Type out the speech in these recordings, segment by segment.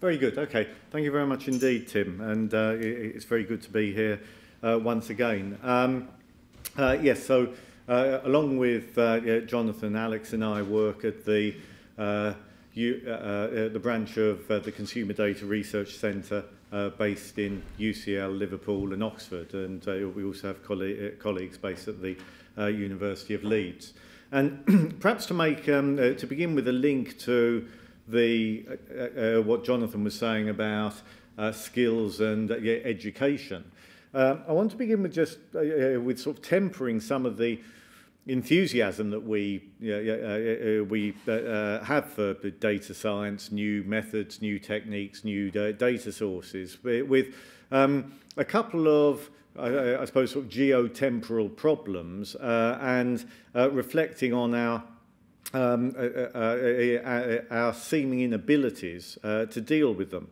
Very good. Okay. Thank you very much indeed, Tim. And uh, it's very good to be here uh, once again. Um, uh, yes, so uh, along with uh, Jonathan, Alex and I work at the, uh, U, the branch of the Consumer Data Research Centre based in UCL, Liverpool and Oxford. And we also have coll colleagues based at the University of Leeds. And perhaps to make, um, to begin with a link to the uh, uh, what Jonathan was saying about uh, skills and uh, education. Uh, I want to begin with just uh, uh, with sort of tempering some of the enthusiasm that we we have for data science, new methods, new techniques, new data sources, with um, a couple of I, I suppose sort of geotemporal problems and reflecting on our um, our seeming inabilities uh, to deal with them.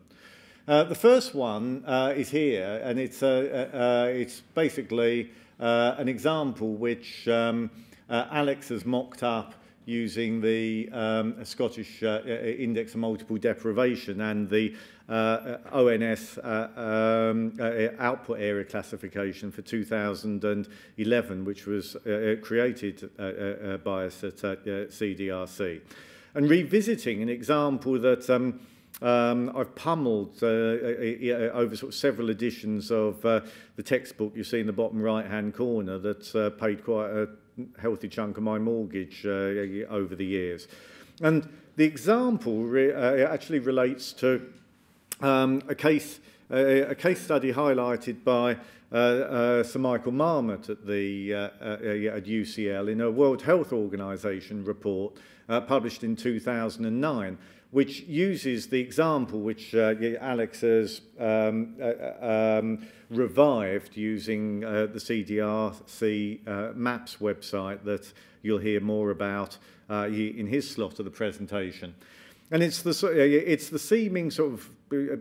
Uh, the first one uh, is here, and it's, it's basically an example which um, Alex has mocked up using the um, Scottish uh, Index of Multiple Deprivation and the uh, ONS uh, um, uh, output area classification for 2011, which was uh, created uh, uh, by us at uh, CDRC. And revisiting an example that um, um, I've pummeled uh, uh, over sort of several editions of uh, the textbook you see in the bottom right-hand corner that's uh, paid quite a healthy chunk of my mortgage uh, over the years. And the example re uh, actually relates to um, a case a, a case study highlighted by uh, uh, Sir Michael Marmot at the uh, uh, at UCL in a World Health Organization report uh, published in 2009 which uses the example which Alex has um, um, revived using the CDRC Maps website that you'll hear more about in his slot of the presentation. And it's the, it's the seeming sort of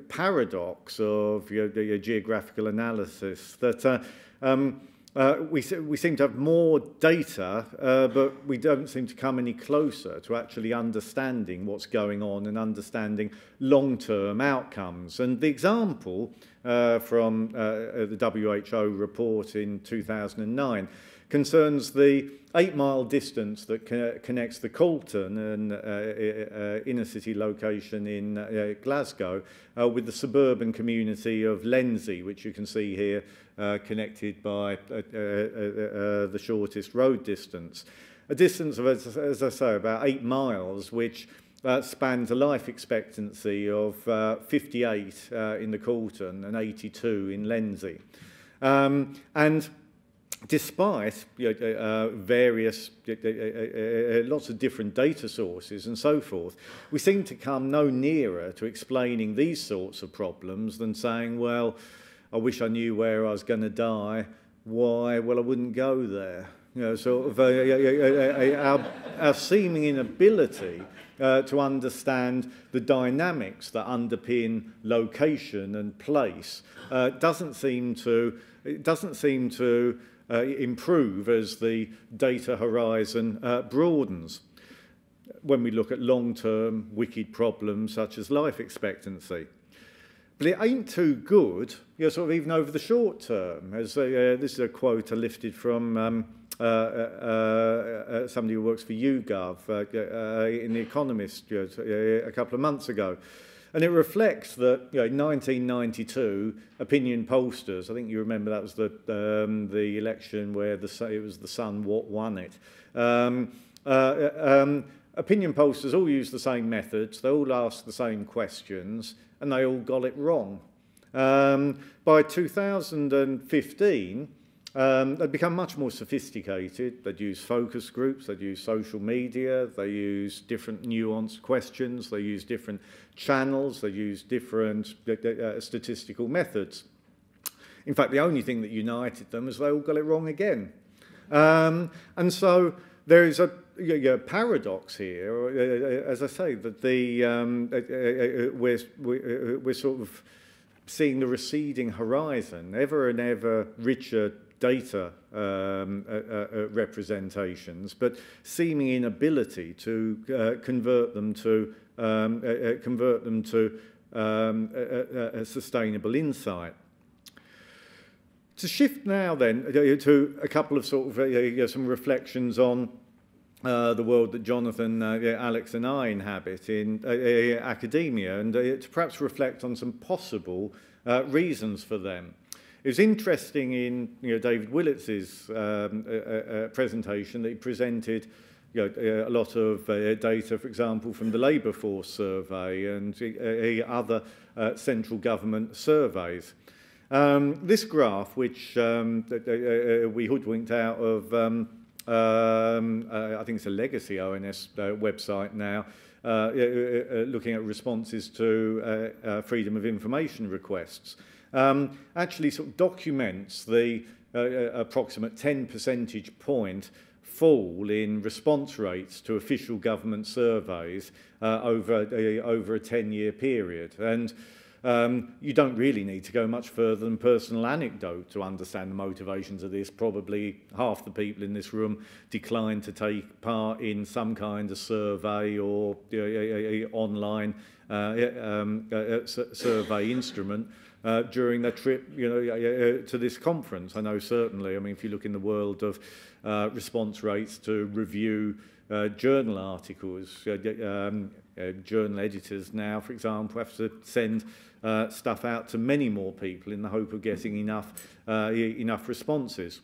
paradox of your, your geographical analysis that uh, um, uh, we, we seem to have more data, uh, but we don't seem to come any closer to actually understanding what's going on and understanding long-term outcomes. And the example uh, from uh, the WHO report in 2009 concerns the eight-mile distance that co connects the Calton and uh, uh, inner city location in uh, Glasgow uh, with the suburban community of Lenzie, which you can see here uh, connected by uh, uh, uh, uh, the shortest road distance. A distance of, as, as I say, about eight miles, which uh, spans a life expectancy of uh, 58 uh, in the Calton and 82 in Lenzie. Um, and despite you know, uh, various, uh, uh, uh, lots of different data sources and so forth, we seem to come no nearer to explaining these sorts of problems than saying, well, I wish I knew where I was going to die. Why? Well, I wouldn't go there. You know, sort of uh, uh, our, our seeming inability uh, to understand the dynamics that underpin location and place uh, doesn't seem to it doesn't seem to uh, improve as the data horizon uh, broadens when we look at long-term wicked problems such as life expectancy. But it ain't too good, you know, sort of even over the short term. As uh, this is a quote lifted from um, uh, uh, uh, somebody who works for YouGov uh, uh, in The Economist you know, a couple of months ago. And it reflects that you know, in 1992, opinion pollsters, I think you remember that was the, um, the election where the, it was the Sun what won it. Um, uh, um, opinion pollsters all use the same methods, they all ask the same questions, and they all got it wrong. Um, by 2015, um, they'd become much more sophisticated. They'd use focus groups, they'd use social media, they use different nuanced questions, they use different channels, they use different uh, uh, statistical methods. In fact, the only thing that united them is they all got it wrong again. Um, and so there is a you know, paradox here, uh, uh, as I say, that the um, uh, uh, we're, we're sort of seeing the receding horizon, ever and ever richer data um, uh, uh, representations, but seeming inability to uh, convert them to um, uh, convert them to um, a, a, sustainable insight. To shift now then to a couple of sort of uh, some reflections on uh, the world that Jonathan, uh, Alex and I inhabit in uh, uh academia and uh, to perhaps reflect on some possible uh, reasons for them. It was interesting in you know, David Willetts's um, uh, uh, presentation that he presented you know, a lot of uh, data, for example, from the labour force survey and uh, other uh, central government surveys. Um, this graph, which um, uh, we hoodwinked out of, um, um, uh, I think it's a legacy ONS uh, website now, uh, uh, uh, looking at responses to uh, uh, freedom of information requests. Um, actually sort of documents the uh, uh approximate 10 percentage point fall in response rates to official government surveys uh, over, a, over a 10-year period. And um, you don't really need to go much further than personal anecdote to understand the motivations of this. Probably half the people in this room declined to take part in some kind of survey or uh, a, a, online uh, um, survey instrument uh, during their trip you know, uh, to this conference. I know certainly, I mean, if you look in the world of uh, response rates to review uh, journal articles, uh, um, uh, journal editors now, for example, have to send stuff out to many more people in the hope of getting enough, enough responses.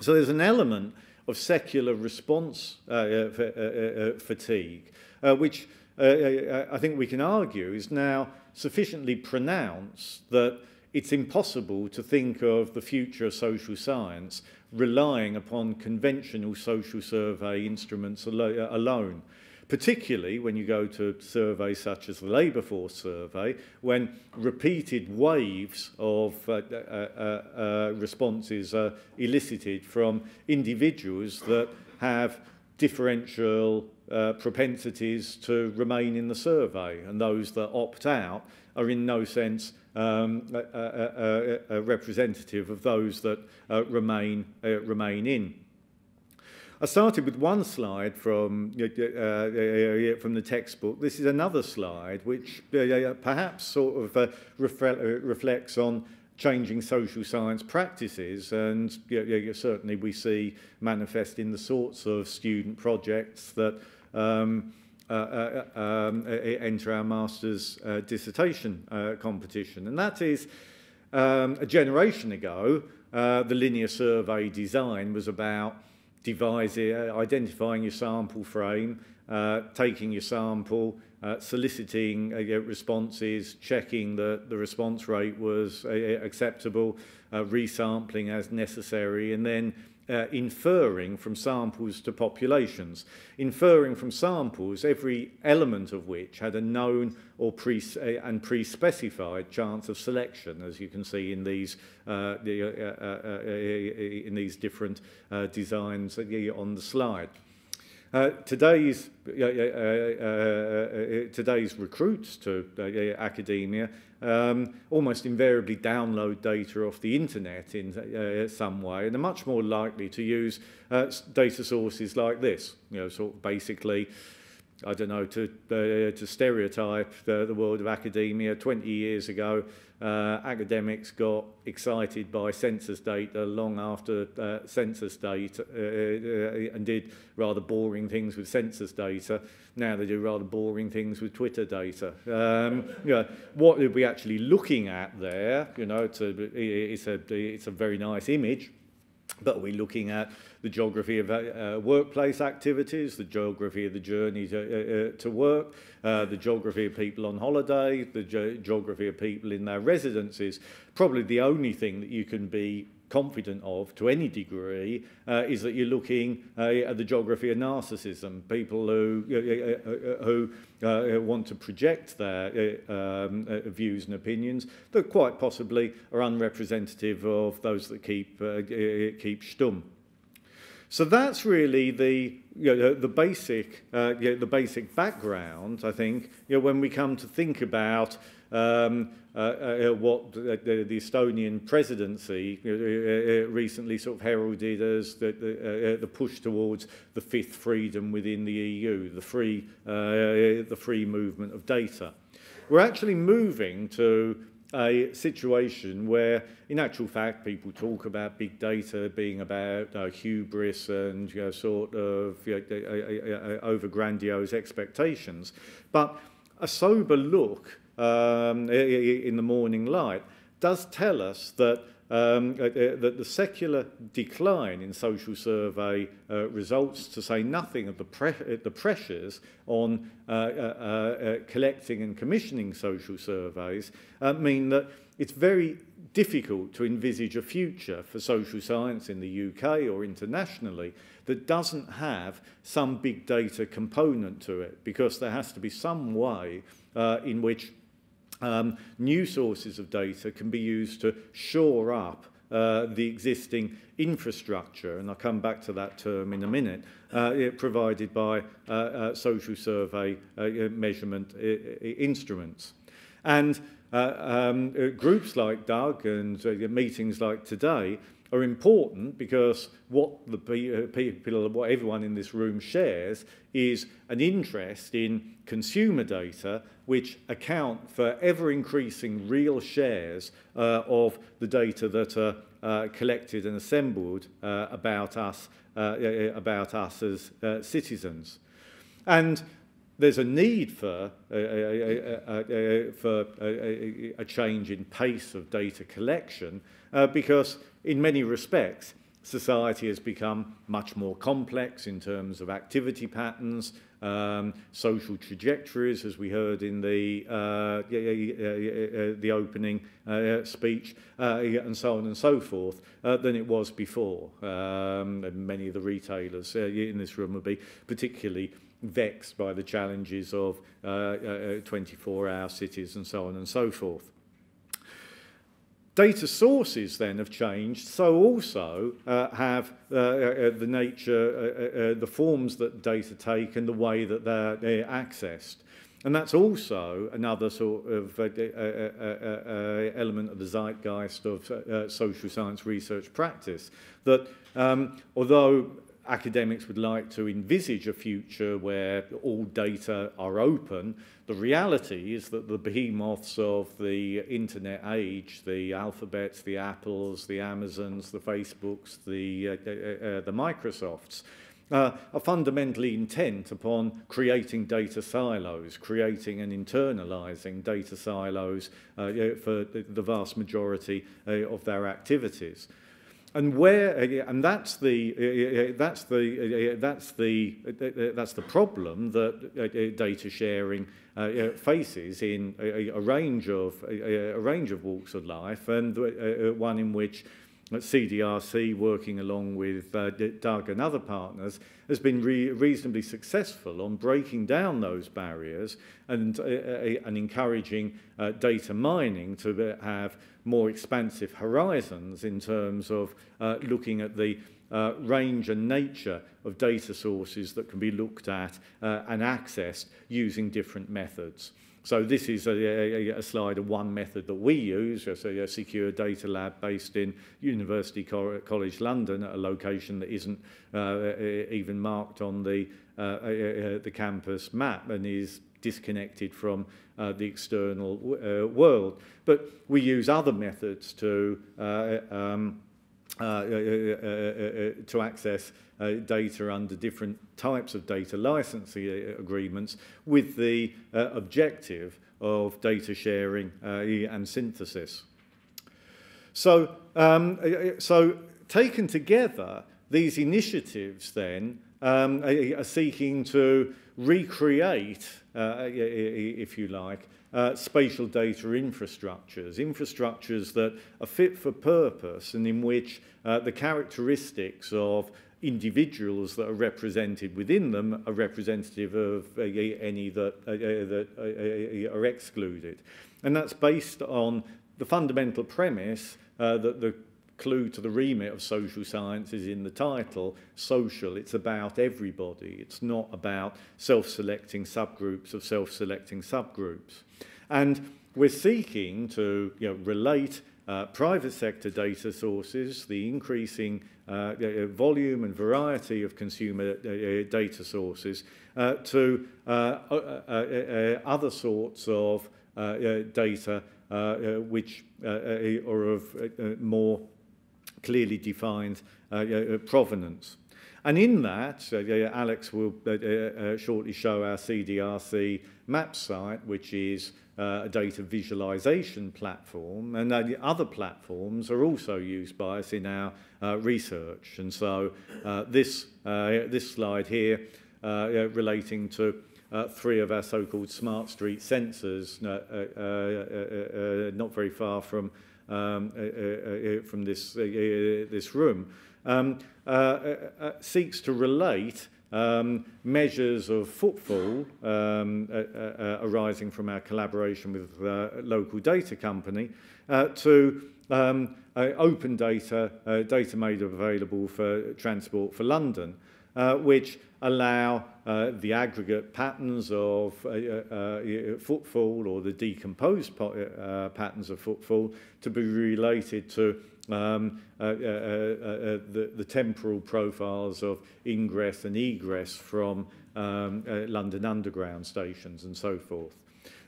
So there's an element of secular response fatigue, which I think we can argue is now sufficiently pronounced that it's impossible to think of the future of social science relying upon conventional social survey instruments alo alone. Particularly when you go to surveys such as the labour force survey, when repeated waves of uh, uh, uh, uh, responses are elicited from individuals that have differential uh, propensities to remain in the survey, and those that opt out are in no sense um, a, a, a, a representative of those that uh, remain, uh, remain in. I started with one slide from, uh, uh, from the textbook. This is another slide which uh, perhaps sort of uh, refle uh, reflects on changing social science practices and certainly we see manifest in the sorts of student projects that um, uh, uh, um, enter our master's uh, dissertation uh, competition. And that is um, a generation ago, uh, the linear survey design was about devising, uh, identifying your sample frame, taking your sample, soliciting responses, checking that the response rate was acceptable, resampling as necessary, and then uh, inferring from samples to populations, inferring from samples every element of which had a known or pre uh, and pre-specified chance of selection, as you can see in these uh, uh, uh in these different uh, designs on the slide. Uh, today's uh, uh, uh, uh, today's recruits to uh, academia um, almost invariably download data off the internet in uh, some way and are much more likely to use uh, data sources like this. You know, sort of basically I don't know, to, uh, to stereotype the, the world of academia. 20 years ago, uh, academics got excited by census data long after uh, census data uh, uh, and did rather boring things with census data. Now they do rather boring things with Twitter data. Um, you know, what are we actually looking at there? You know, it's a, it's a, it's a very nice image. But we're looking at the geography of uh, workplace activities, the geography of the journey to, uh, uh, to work, uh, the geography of people on holiday, the ge geography of people in their residences. Probably the only thing that you can be confident of to any degree uh, is that you're looking uh, at the geography of narcissism, people who, uh, uh, who uh, want to project their uh, um, uh, views and opinions that quite possibly are unrepresentative of those that keep, uh, keep stum. So that's really the you know, the basic uh, you know, the basic background. I think you know, when we come to think about um, uh, uh, what the, the Estonian presidency uh, uh, recently sort of heralded as the, the, uh, the push towards the fifth freedom within the EU, the free, uh, the free movement of data. we're actually moving to a situation where, in actual fact, people talk about big data being about uh, hubris and you know, sort of you know, over grandiose expectations. But a sober look um, in the morning light does tell us that um, uh, uh, that the secular decline in social survey uh, results, to say nothing of the, pre uh, the pressures on uh, uh, collecting and commissioning social surveys, mean that it's very difficult to envisage a future for social science in the UK or internationally that doesn't have some big data component to it because there has to be some way in which um, new sources of data can be used to shore up uh, the existing infrastructure, and I'll come back to that term in a minute, uh, provided by uh, uh, social survey uh, measurement instruments. And uh, um, uh, groups like DAUG and uh, meetings like today are important because what the uh, people, what everyone in this room shares is an interest in consumer data which account for ever increasing real shares uh, of the data that are uh, collected and assembled uh, about us uh, about us as uh, citizens. And there's a need for uh, uh, uh, for a change in pace of data collection because in many respects society has become much more complex in terms of activity patterns um, social trajectories, as we heard in the, uh, uh the opening uh, speech, uh, and so on and so forth, uh, than it was before. Um, and many of the retailers uh, in this room would be particularly vexed by the challenges of uh, uh, 24-hour cities and so on and so forth. Data sources then have changed, so also uh, have uh, uh, the nature, uh, uh, uh, the forms that data take and the way that they're, they're accessed. And that's also another sort of element of the zeitgeist of social science research practice. That um, although academics would like to envisage a future where all data are open, the reality is that the behemoths of the internet age, the alphabets, the apples, the amazons, the facebooks, the, uh, uh, uh, the microsofts, uh, are fundamentally intent upon creating data silos, creating and internalizing data silos uh, for the vast majority uh, of their activities and where uh, and that's the uh, uh, uh that's the uh, uh, that's the that's the problem that data sharing faces in a, range of a range of walks of life and one in which CDRC, working along with uh, DAUG and other partners, has been re reasonably successful on breaking down those barriers and, uh, and encouraging uh, data mining to have more expansive horizons in terms of uh, looking at the uh, range and nature of data sources that can be looked at uh, and accessed using different methods. So this is a, a, slide of one method that we use, a, a secure data lab based in University College London at a location that isn't uh, even marked on the, uh, uh, the campus map and is disconnected from uh, the external uh, world. But we use other methods to, uh, um, uh, uh, uh, to access uh, data under different types of data licensing agreements with the uh, objective of data sharing uh, and synthesis. So, um, so taken together, these initiatives then um, are seeking to recreate, uh, if you like, uh, spatial data infrastructures, infrastructures that are fit for purpose and in which uh, the characteristics of individuals that are represented within them are representative of uh, any that, uh, that uh, are excluded. And that's based on the fundamental premise uh, that the clue to the remit of social science is in the title, social. It's about everybody. It's not about self-selecting subgroups of self-selecting subgroups. And we're seeking to you know, relate uh, private sector data sources, the increasing uh, uh volume and variety of consumer uh, uh data sources uh, to uh, uh, uh, other sorts of data which are of more clearly defined provenance. And in that, uh, Alex will uh, uh, shortly show our CDRC map site, which is uh, a data visualization platform, and uh, the other platforms are also used by us in our uh, research. And so uh, this, uh, this slide here uh, relating to uh, three of our so-called smart street sensors, uh, uh, uh, uh, not very far from um, uh, uh, uh, from this this room, um, seeks to relate um, measures of footfall um, uh, uh, arising from our collaboration with a local data company uh, to um, open data, data made available for transport for London, uh, which allow uh, the aggregate patterns of uh, uh, uh footfall or the decomposed uh, patterns of footfall to be related to um, uh, uh, uh, uh, the, the temporal profiles of ingress and egress from um, uh, London Underground stations and so forth.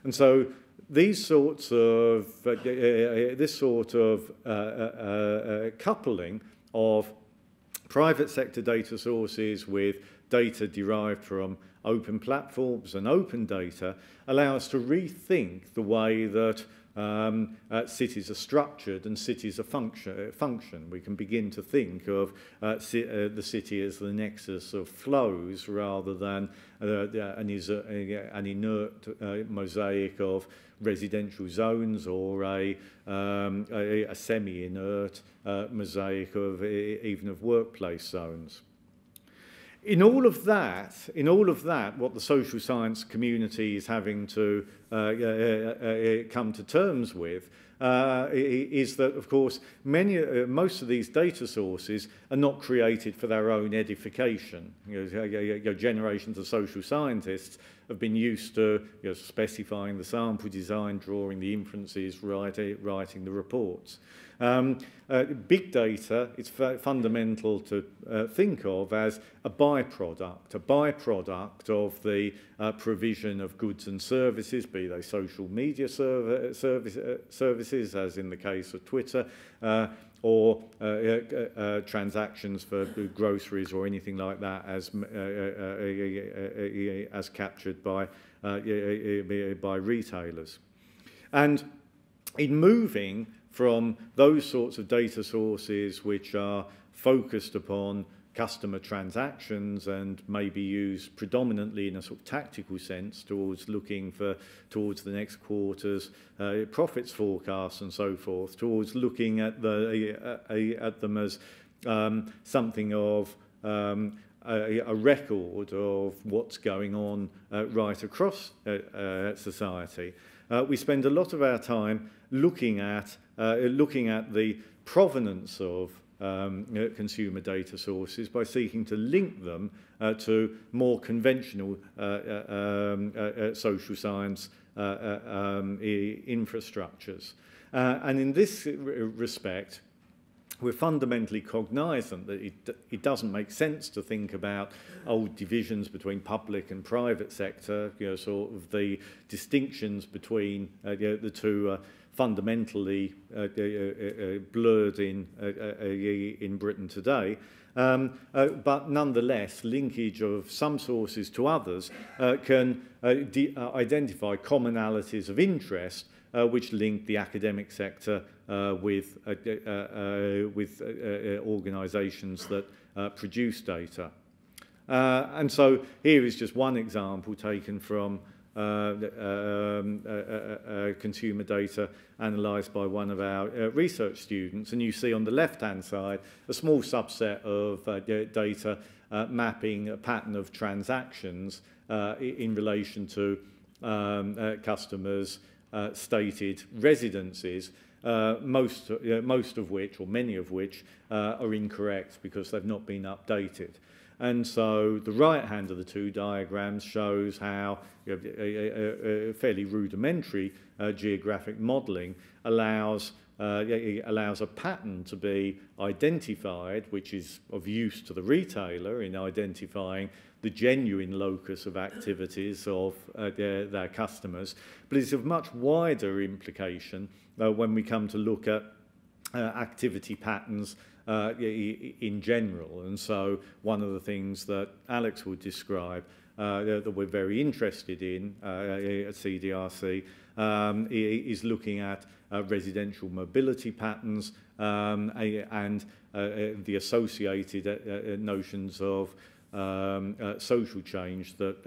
And so these sorts of, uh, uh, uh this sort of uh, uh, uh, coupling of private sector data sources with data derived from open platforms and open data allow us to rethink the way that um, uh, cities are structured and cities are function, uh, function. We can begin to think of uh, uh, the city as the nexus of flows rather than uh, an, uh, an inert mosaic of residential zones or a, um, a, a semi-inert uh, mosaic of e, e, even of workplace zones. In all of that, in all of that, what the social science community is having to uh, uh, uh, come to terms with uh, is that, of course, many, uh, most of these data sources are not created for their own edification. You know, you know, generations of social scientists have been used to you know, specifying the sample design, drawing the inferences, writing, writing the reports. Um, uh, big data is fundamental to uh, think of as a byproduct, a byproduct of the uh, provision of goods and services, be they social media serv service, uh, services, as in the case of Twitter, uh, or uh, uh, uh, transactions for groceries or anything like that as, uh, uh, uh, as captured by, uh, by retailers. And in moving from those sorts of data sources which are focused upon customer transactions and maybe used predominantly in a sort of tactical sense towards looking for towards the next quarter's uh, profits forecasts and so forth towards looking at the uh, at them as um, something of um, a, a record of what's going on uh, right across uh, uh, society. Uh, we spend a lot of our time looking at uh, looking at the provenance of um, consumer data sources by seeking to link them uh, to more conventional uh, uh, um, uh, social science um, infrastructures. And in this respect, we're fundamentally cognizant that it, it doesn't make sense to think about old divisions between public and private sector, you know, sort of the distinctions between uh, you know, the two uh, fundamentally uh, uh, uh, uh, blurred in, uh, uh, in Britain today. Um, but nonetheless, linkage of some sources to others can identify commonalities of interest which link the academic sector with, with organisations that produce data. And so here is just one example taken from uh, um, uh, uh, consumer data analysed by one of our research students. And you see on the left-hand side a small subset of data mapping a pattern of transactions in relation to um, customers' stated residences, uh, most, uh, most of which, or many of which, uh, are incorrect because they've not been updated. And so the right hand of the two diagrams shows how you know, a, a, a fairly rudimentary uh, geographic modelling allows uh, allows a pattern to be identified, which is of use to the retailer in identifying the genuine locus of activities of uh, their, their customers, but it's of much wider implication uh, when we come to look at uh, activity patterns uh, in general. And so one of the things that Alex would describe uh, that we're very interested in uh, at CDRC um, is looking at uh, residential mobility patterns um, and uh, uh, the associated uh, notions of um, social change that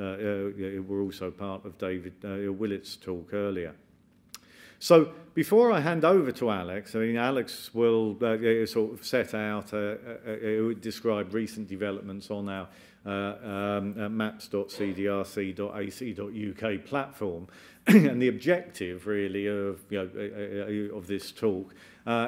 were also part of David Willetts' talk earlier. So before I hand over to Alex, I mean, Alex will uh, sort of set out, uh, uh, uh describe recent developments on our uh, um, uh, maps.cdrc.ac.uk platform. and the objective, really, of, you know, of this talk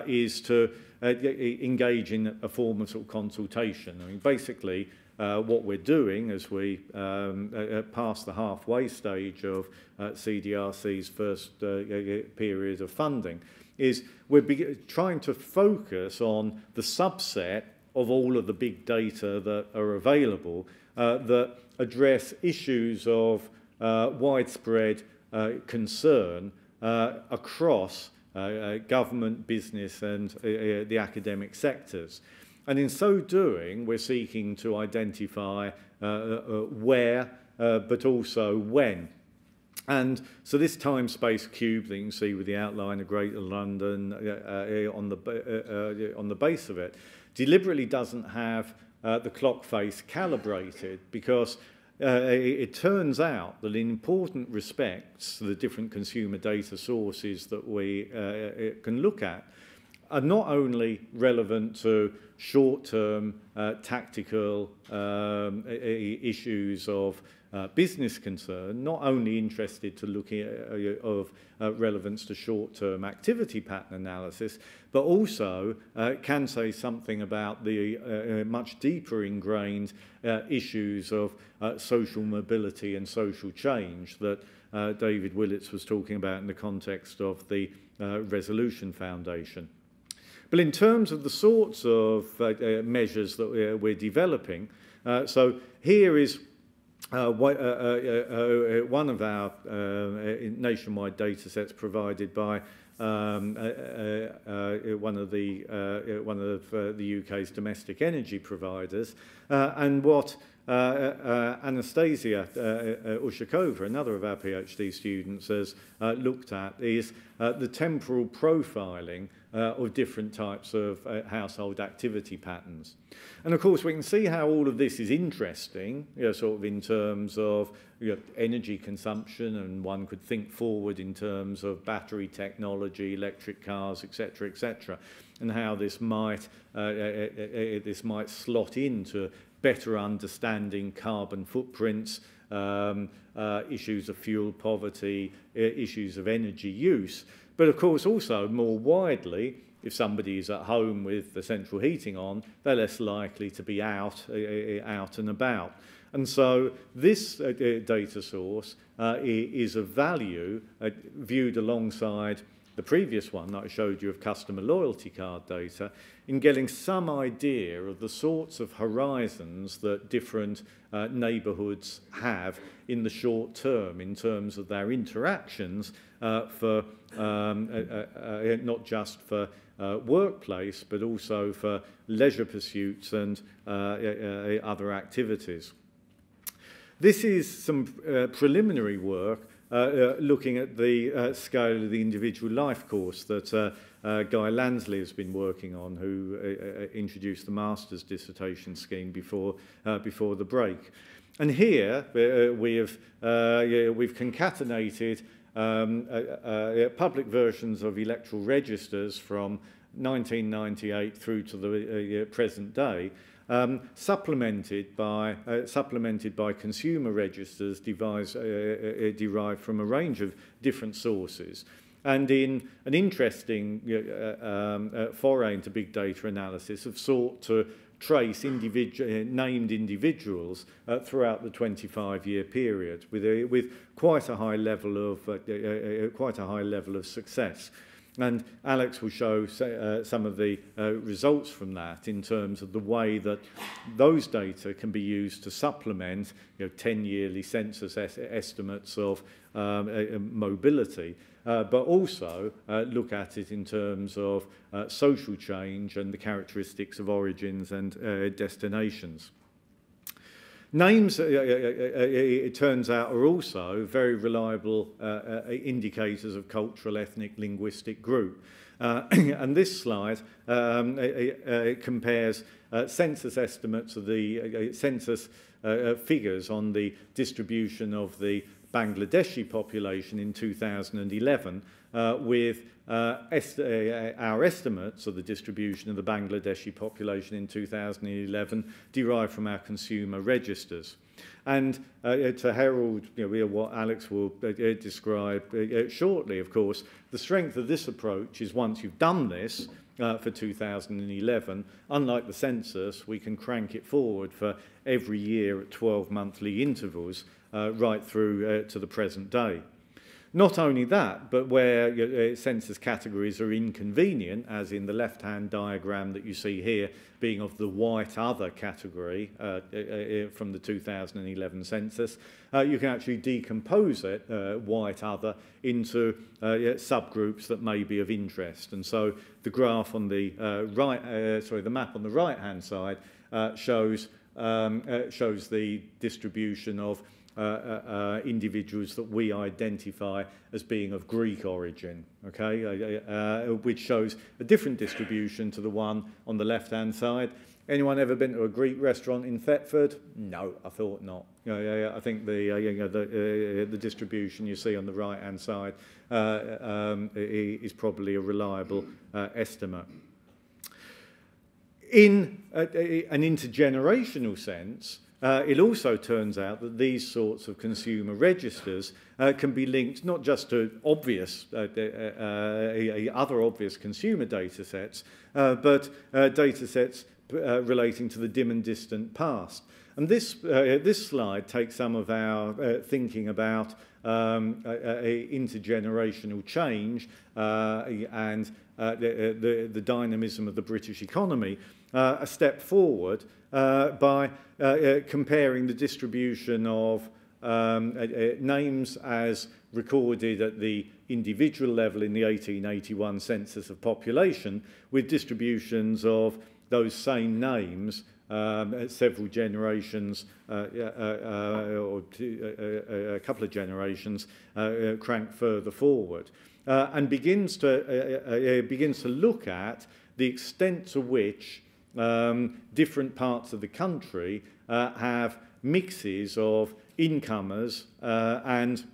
is to engage in a form of, sort of consultation. I mean, basically, uh, what we're doing as we um, uh, pass the halfway stage of uh, CDRC's first uh, period of funding is we're trying to focus on the subset of all of the big data that are available uh, that address issues of uh, widespread concern across government, business and the academic sectors. And in so doing, we're seeking to identify uh, uh, where, uh, but also when. And so this time-space cube that you can see with the outline of Greater London uh, uh, on, the, uh, uh, on the base of it deliberately doesn't have uh, the clock face calibrated because uh, it, it turns out that in important respects, the different consumer data sources that we uh, uh can look at are not only relevant to short-term uh, tactical um, issues of uh, business concern, not only interested to looking at uh, of uh, relevance to short-term activity pattern analysis, but also uh, can say something about the uh, uh much deeper ingrained uh, issues of uh, social mobility and social change that uh, David Willetts was talking about in the context of the uh, Resolution Foundation. But in terms of the sorts of uh, uh, measures that we're, developing, uh, so here is uh, uh, uh, one of our nationwide data sets provided by um, one of the one of the UK's domestic energy providers, and what uh, uh, Anastasia uh, uh, Ushakova, another of our PhD students, has uh, looked at is uh, the temporal profiling uh, of different types of uh, household activity patterns. And of course, we can see how all of this is interesting, you know, sort of in terms of you know, energy consumption, and one could think forward in terms of battery technology, electric cars, etc., etc., and how this might uh, uh, uh, uh, this might slot into better understanding carbon footprints, um, issues of fuel poverty, issues of energy use. But of course, also more widely, if somebody is at home with the central heating on, they're less likely to be out, uh, out and about. And so this uh, data source uh, is of value uh, viewed alongside the previous one that I showed you of customer loyalty card data in getting some idea of the sorts of horizons that different uh, neighbourhoods have in the short term in terms of their interactions uh, for um, uh, not just for uh, workplace but also for leisure pursuits and uh, other activities. This is some uh, preliminary work looking at the uh, scale of the individual life course that uh, uh, Guy Lansley has been working on, who uh, uh, introduced the master's dissertation scheme before, uh, before the break. And here uh, we have, uh, we've concatenated um, uh, uh, public versions of electoral registers from 1998 through to the uh, present day um, supplemented by uh, supplemented by consumer registers devised, uh, uh, uh, derived from a range of different sources. And in an interesting uh, um, uh, foray into big data analysis, have sought to trace individual, uh, named individuals uh, throughout the 25-year period with, a, with quite a high level of uh, uh, uh, quite a high level of success. And Alex will show uh, some of the uh, results from that in terms of the way that those data can be used to supplement you know, 10 yearly census es estimates of um, uh, mobility, uh, but also uh, look at it in terms of uh, social change and the characteristics of origins and uh, destinations. Names, uh, uh, uh, it turns out, are also very reliable indicators of cultural, ethnic, linguistic group. Uh, and this slide um, uh, compares uh, census estimates of the uh, census figures on the distribution of the Bangladeshi population in 2011 uh, with uh, est uh, our estimates of the distribution of the Bangladeshi population in 2011 derived from our consumer registers. And uh, to herald you know, what Alex will uh, describe uh, shortly, of course, the strength of this approach is once you've done this, uh, for 2011. Unlike the census, we can crank it forward for every year at 12 monthly intervals uh, right through uh, to the present day. Not only that, but where uh, census categories are inconvenient, as in the left-hand diagram that you see here, being of the white other category uh, uh, uh from the 2011 census, uh, you can actually decompose it, uh, white other, into uh, subgroups that may be of interest. And so the graph on the uh, right, uh, sorry, the map on the right-hand side uh, shows um, uh, shows the distribution of uh, uh, uh, individuals that we identify as being of Greek origin, okay, uh, uh, which shows a different distribution to the one on the left-hand side. Anyone ever been to a Greek restaurant in Thetford? No, I thought not. You know, I think the, uh, you know, the, uh, the distribution you see on the right-hand side uh, um, is probably a reliable uh, estimate. In uh, an intergenerational sense, Uh, it also turns out that these sorts of consumer registers uh, can be linked not just to obvious, uh, uh, uh, other obvious consumer data sets, uh, but uh, data sets uh, relating to the dim and distant past. And this, uh, this slide takes some of our uh, thinking about um, a, a intergenerational change uh, and uh, the, the, the dynamism of the British economy uh, a step forward uh, by uh, uh, comparing the distribution of um, uh, uh, names as recorded at the individual level in the 1881 census of population with distributions of those same names um, several generations uh, uh, uh, or two, uh, uh, a couple of generations uh, uh, crank further forward. Uh, and begins to uh, uh, uh, begins to look at the extent to which um, different parts of the country uh, have mixes of incomers uh, and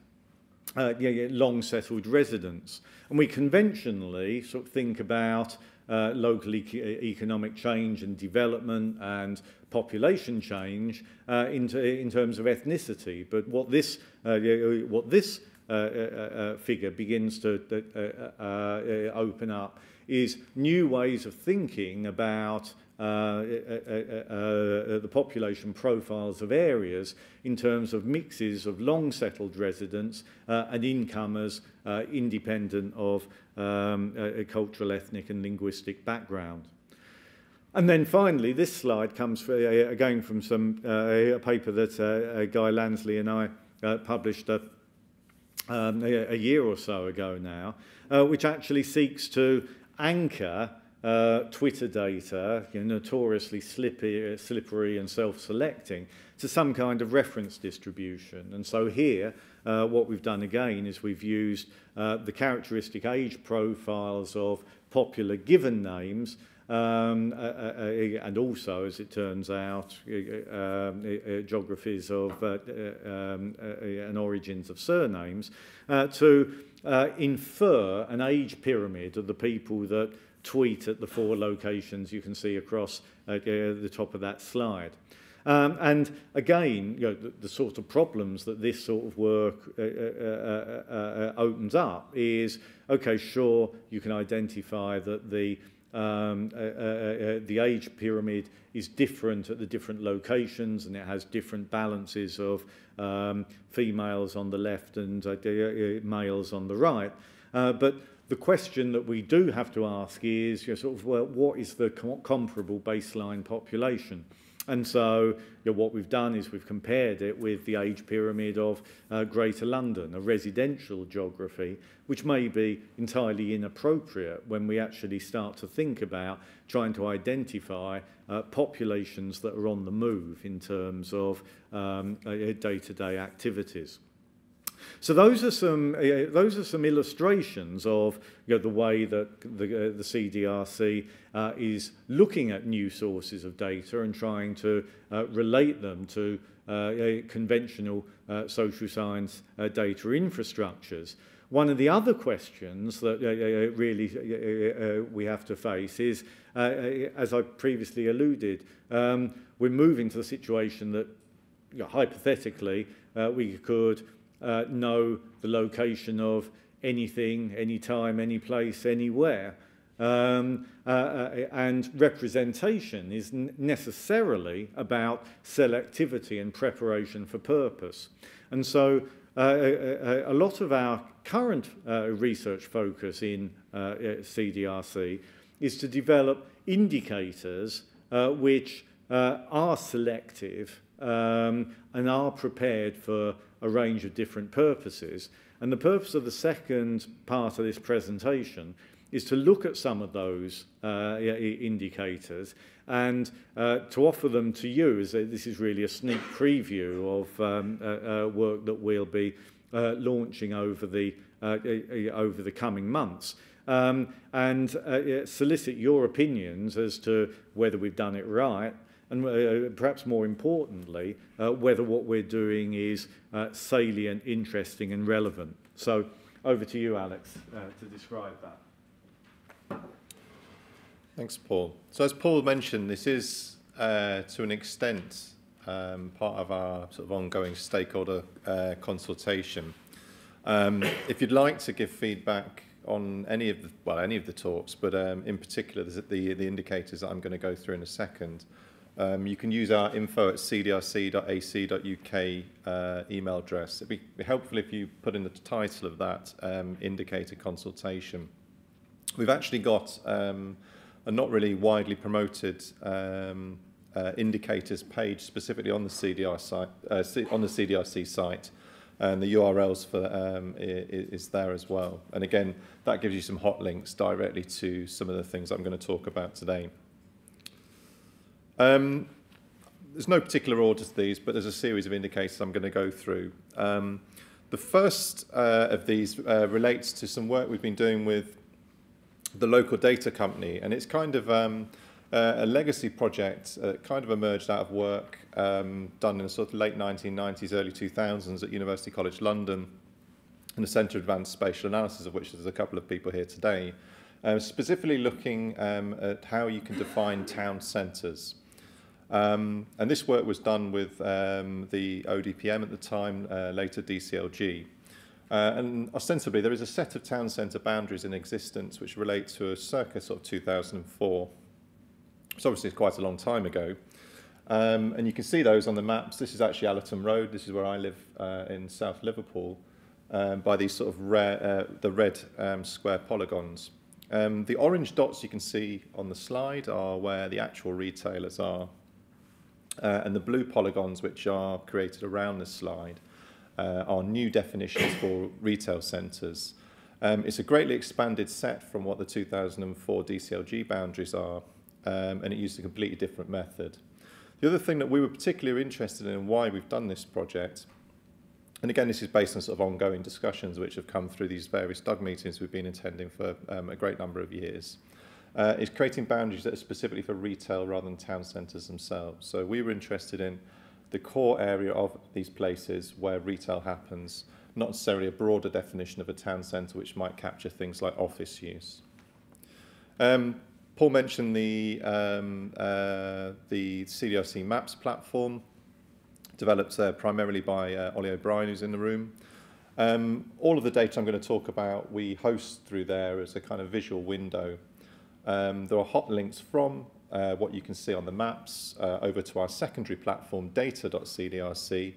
uh, yeah, yeah, long settled residents. And we conventionally sort of think about uh, local e, e- economic change and development and population change uh, in, in terms of ethnicity. But what this, uh, uh what this uh, uh, uh, uh, figure begins to uh, uh, uh, uh, open up is new ways of thinking about uh, uh, uh, uh, the population profiles of areas in terms of mixes of long settled residents uh, and incomers uh, independent of um, a, cultural, ethnic and linguistic background. And then finally, this slide comes uh, again from some uh, a paper that uh, Guy Lansley and I published a, um, a, year or so ago now, which actually seeks to anchor uh, Twitter data, you know, notoriously slippy, slippery and self-selecting, to some kind of reference distribution. And so here, uh, what we've done again is we've used uh, the characteristic age profiles of popular given names um, uh, uh, uh, and also, as it turns out, uh, um, uh, geographies of uh, uh, um, uh, and origins of surnames, uh, to uh, infer an age pyramid of the people that tweet at the four locations you can see across uh, uh, the top of that slide. Um, and again, you know, the, the sort of problems that this sort of work uh, uh, uh, uh, uh, opens up is, okay, sure, you can identify that the um, uh, uh, uh, the age pyramid is different at the different locations and it has different balances of um, females on the left and uh, uh, males on the right. Uh, but the question that we do have to ask is, you know, sort of, well, what is the com comparable baseline population? And so you know, what we've done is we've compared it with the age pyramid of uh, Greater London, a residential geography, which may be entirely inappropriate when we actually start to think about trying to identify uh, populations that are on the move in terms of um, uh, day-to-day -day activities. So those are some uh, those are some illustrations of you know, the way that the, uh, the CDRC uh, is looking at new sources of data and trying to uh, relate them to uh, conventional uh, social science uh, data infrastructures. One of the other questions that uh, really uh, we have to face is, uh, as I previously alluded, um, we're moving to the situation that you know, hypothetically uh, we could uh, know the location of anything, anytime, any place, anywhere. Um, uh, uh, and representation is necessarily about selectivity and preparation for purpose. And so uh, a, a, a lot of our current uh, research focus in uh, CDRC is to develop indicators uh, which uh, are selective um, and are prepared for a range of different purposes. And the purpose of the second part of this presentation is to look at some of those uh, indicators and uh, to offer them to you as this is really a sneak preview of um, uh, uh, work that we'll be uh, launching over the uh, over the coming months um, and solicit your opinions as to whether we've done it right and uh, perhaps more importantly, uh, whether what we're doing is uh, salient, interesting and relevant. So over to you, Alex, uh, to describe that. Thanks, Paul. So as Paul mentioned, this is uh, to an extent um, part of our sort of ongoing stakeholder uh, consultation. Um, if you'd like to give feedback on any of the, well, any of the talks, but um, in particular the, the, the indicators that I'm going to go through in a second, Um, you can use our info at cdrc.ac.uk uh, email address. It'd be, helpful if you put in the title of that um, indicator consultation. We've actually got um, a not really widely promoted um, uh, indicators page specifically on the CDR site, uh, on the CDRC site, and the URLs for um, is there as well. And again, that gives you some hot links directly to some of the things I'm going to talk about today. Um, there's no particular order to these, but there's a series of indicators I'm going to go through. Um, the first uh, of these uh, relates to some work we've been doing with the local data company, and it's kind of um, uh, a legacy project that kind of emerged out of work um, done in the sort of late 1990s, early 2000s at University College London in the Centre of Advanced Spatial Analysis, of which there's a couple of people here today, um, specifically looking um, at how you can define town centres. Um, and this work was done with um, the ODPM at the time, uh, later DCLG. Uh, and ostensibly, there is a set of town centre boundaries in existence which relate to a circa sort of 2004. So obviously it's quite a long time ago. Um, and you can see those on the maps. This is actually Allerton Road. This is where I live uh, in South Liverpool um, by these sort of rare, uh, the red um, square polygons. Um, the orange dots you can see on the slide are where the actual retailers are Uh, and the blue polygons which are created around this slide uh, are new definitions for retail centres. Um, it's a greatly expanded set from what the 2004 DCLG boundaries are, um, and it used a completely different method. The other thing that we were particularly interested in and why we've done this project, and again, this is based on sort of ongoing discussions which have come through these various DAUG meetings we've been attending for um, a great number of years, uh, is creating boundaries that are specifically for retail rather than town centres themselves. So we were interested in the core area of these places where retail happens, not necessarily a broader definition of a town centre which might capture things like office use. Um, Paul mentioned the, um, uh, the CDRC Maps platform, developed uh, primarily by uh, Ollie O'Brien, who's in the room. Um, all of the data I'm going to talk about, we host through there as a kind of visual window Um, there are hot links from uh, what you can see on the maps uh, over to our secondary platform, data.cdrc,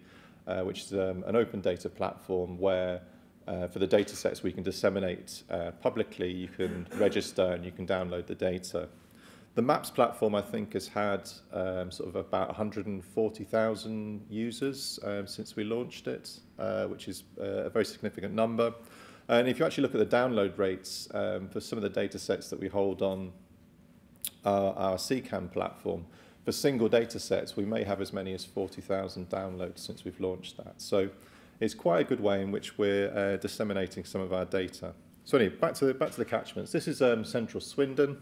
uh, which is um, an open data platform where uh, for the data sets we can disseminate uh, publicly, you can register and you can download the data. The Maps platform, I think, has had um, sort of about 140,000 users um, since we launched it, uh, which is a very significant number. And if you actually look at the download rates um, for some of the data sets that we hold on our, our CCAM platform, for single data sets, we may have as many as 40,000 downloads since we've launched that. So it's quite a good way in which we're uh, disseminating some of our data. So anyway, back to the, back to the catchments. This is um, central Swindon,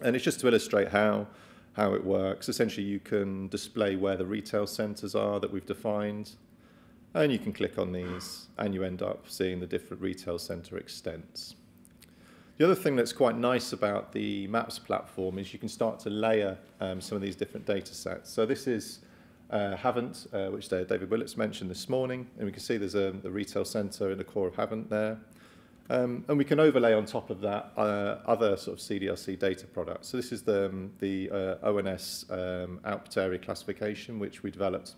and it's just to illustrate how, how it works. Essentially, you can display where the retail centres are that we've defined, and you can click on these, and you end up seeing the different retail centre extents. The other thing that's quite nice about the Maps platform is you can start to layer um, some of these different data sets. So this is uh, Havant, uh, which David Willetts mentioned this morning, and we can see there's a, the retail centre in the core of Havant there. Um, and we can overlay on top of that uh, other sort of CDRC data products. So this is the, um, the uh, ONS um, output area classification, which we developed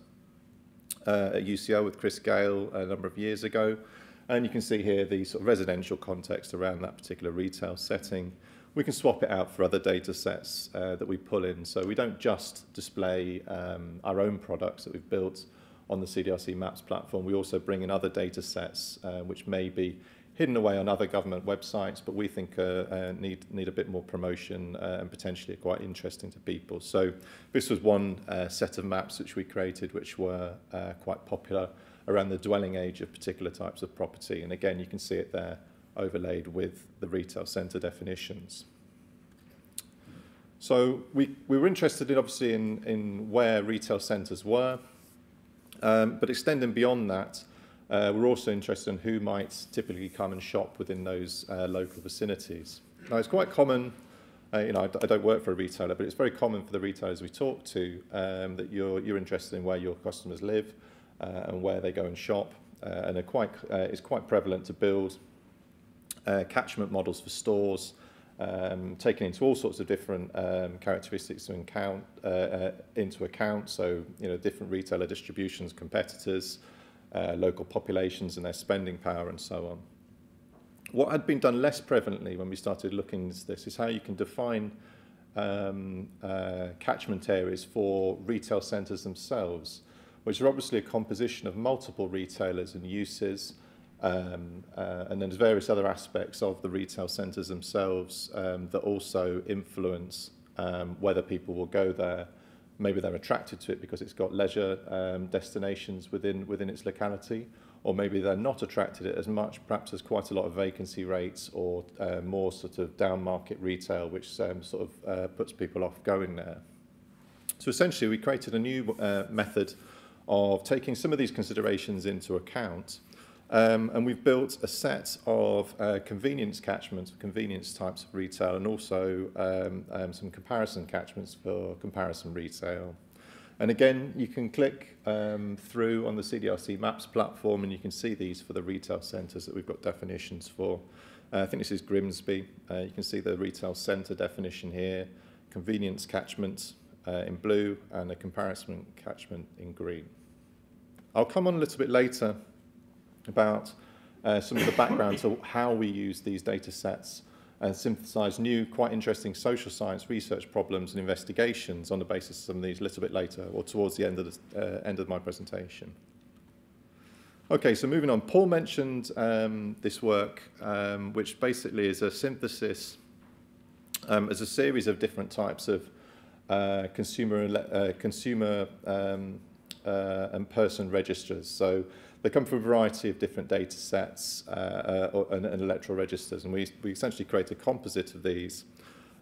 uh, at UCL with Chris Gale a number of years ago. And you can see here the sort of residential context around that particular retail setting. We can swap it out for other data sets uh, that we pull in. So we don't just display um, our own products that we've built on the CDRC Maps platform. We also bring in other data sets uh, which may be hidden away on other government websites, but we think uh, uh, need, need a bit more promotion uh, and potentially quite interesting to people. So this was one uh, set of maps which we created which were uh, quite popular around the dwelling age of particular types of property. And again, you can see it there overlaid with the retail centre definitions. So we, we were interested in obviously in, in where retail centres were, um, but extending beyond that, uh, we're also interested in who might typically come and shop within those uh, local vicinities. Now, it's quite common, uh, you know, I, I don't work for a retailer, but it's very common for the retailers we talk to um, that you're, you're interested in where your customers live uh, and where they go and shop. Uh, and are quite, uh, it's quite prevalent to build uh, catchment models for stores, um, taking into all sorts of different um, characteristics account, uh, uh, into account. So, you know, different retailer distributions, competitors, uh, local populations and their spending power and so on. What had been done less prevalently when we started looking at this is how you can define um, uh, catchment areas for retail centres themselves, which are obviously a composition of multiple retailers and uses, um, uh, and then various other aspects of the retail centres themselves um, that also influence um, whether people will go there Maybe they're attracted to it because it's got leisure um, destinations within, within its locality, or maybe they're not attracted to it as much. Perhaps there's quite a lot of vacancy rates or uh, more sort of down market retail, which um, sort of uh, puts people off going there. So essentially, we created a new uh, method of taking some of these considerations into account Um, and we've built a set of uh, convenience catchments, convenience types of retail, and also um, um, some comparison catchments for comparison retail. And again, you can click um, through on the CDRC Maps platform and you can see these for the retail centres that we've got definitions for. Uh, I think this is Grimsby. Uh, you can see the retail centre definition here, convenience catchment uh, in blue and a comparison catchment in green. I'll come on a little bit later about uh, some of the background to how we use these data sets and synthesize new, quite interesting social science research problems and investigations on the basis of some of these a little bit later or towards the end of, the, uh, end of my presentation. Okay, so moving on. Paul mentioned um, this work, um, which basically is a synthesis um, as a series of different types of uh, consumer, uh, consumer um, uh, and person registers. So They come from a variety of different data sets uh, uh, and, and electoral registers, and we, we essentially create a composite of these.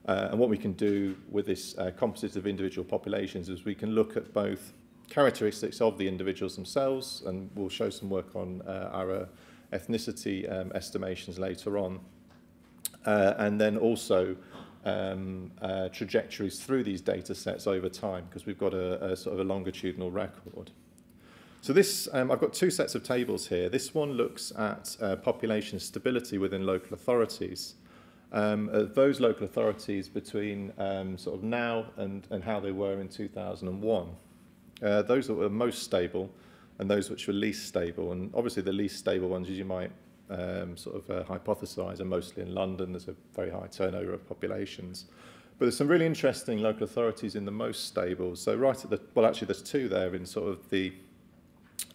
Uh, and what we can do with this uh, composite of individual populations is we can look at both characteristics of the individuals themselves, and we'll show some work on uh, our uh, ethnicity um, estimations later on, uh, and then also um, uh, trajectories through these data sets over time, because we've got a, a sort of a longitudinal record. So this, um, I've got two sets of tables here. This one looks at uh, population stability within local authorities. Um, uh, those local authorities between um, sort of now and, and how they were in 2001. Uh, those that were most stable and those which were least stable. And obviously the least stable ones, as you might um, sort of uh, hypothesize, are mostly in London. There's a very high turnover of populations. But there's some really interesting local authorities in the most stable. So right at the, well actually there's two there in sort of the